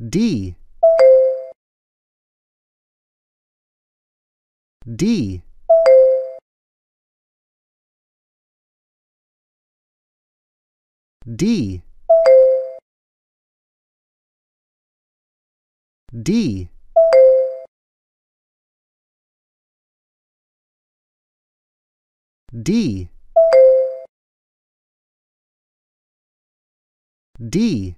D. D. D. D. D. D.